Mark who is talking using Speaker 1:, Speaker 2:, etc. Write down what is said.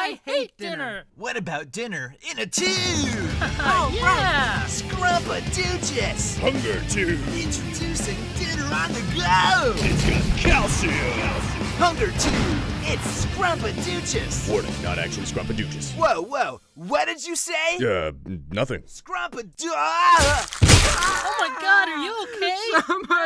Speaker 1: I hate dinner.
Speaker 2: What about dinner in a tube?
Speaker 1: Oh, oh, yeah.
Speaker 2: Scrumpadoochus!
Speaker 3: Hunger tube.
Speaker 2: Introducing dinner on the go!
Speaker 3: It's got calcium.
Speaker 2: Hunger tube! It's Scrumpadoochus!
Speaker 3: Warning, not actually Scrumpadoochus.
Speaker 2: Whoa, whoa! What did you say?
Speaker 3: Uh, nothing.
Speaker 2: Scrumpadoo- ah!
Speaker 1: Oh my god, are you okay?